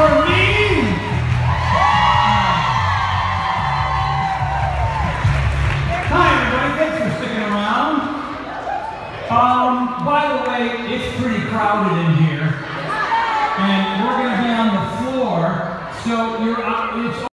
For me? Hi, everybody. Thanks for sticking around. Um, by the way, it's pretty crowded in here. And we're going to be on the floor. So you're, uh, it's